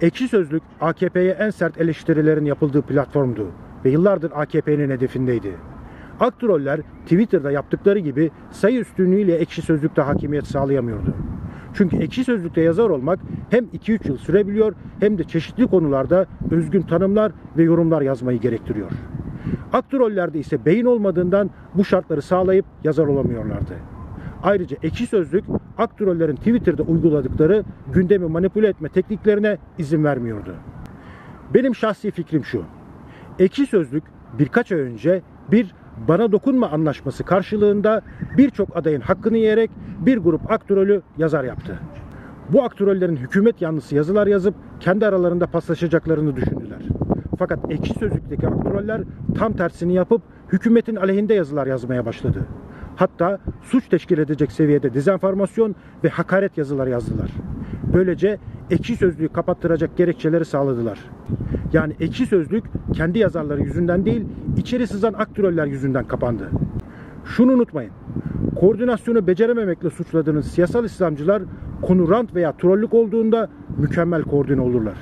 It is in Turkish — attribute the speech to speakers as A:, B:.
A: Ekşi Sözlük AKP'ye en sert eleştirilerin yapıldığı platformdu ve yıllardır AKP'nin hedefindeydi. Aktroller Twitter'da yaptıkları gibi sayı üstünlüğüyle Ekşi Sözlük'te hakimiyet sağlayamıyordu. Çünkü Ekşi Sözlük'te yazar olmak hem 2-3 yıl sürebiliyor hem de çeşitli konularda özgün tanımlar ve yorumlar yazmayı gerektiriyor. Aktrollerde ise beyin olmadığından bu şartları sağlayıp yazar olamıyorlardı. Ayrıca Ekşi Sözlük aktrollerin Twitter'da uyguladıkları gündemi manipüle etme tekniklerine izin vermiyordu. Benim şahsi fikrim şu. Ekşi Sözlük birkaç ay önce bir bana dokunma anlaşması karşılığında birçok adayın hakkını yiyerek bir grup aktrolü yazar yaptı. Bu aktrollerin hükümet yanlısı yazılar yazıp kendi aralarında paslaşacaklarını düşündüler. Fakat ekşi sözlükteki aktroller tam tersini yapıp hükümetin aleyhinde yazılar yazmaya başladı. Hatta suç teşkil edecek seviyede dezenformasyon ve hakaret yazılar yazdılar. Böylece ekşi sözlüğü kapattıracak gerekçeleri sağladılar. Yani ekşi sözlük kendi yazarları yüzünden değil, içeri sızan aktroller yüzünden kapandı. Şunu unutmayın. Koordinasyonu becerememekle suçladığınız siyasal İslamcılar konu rant veya trollük olduğunda mükemmel koordine olurlar.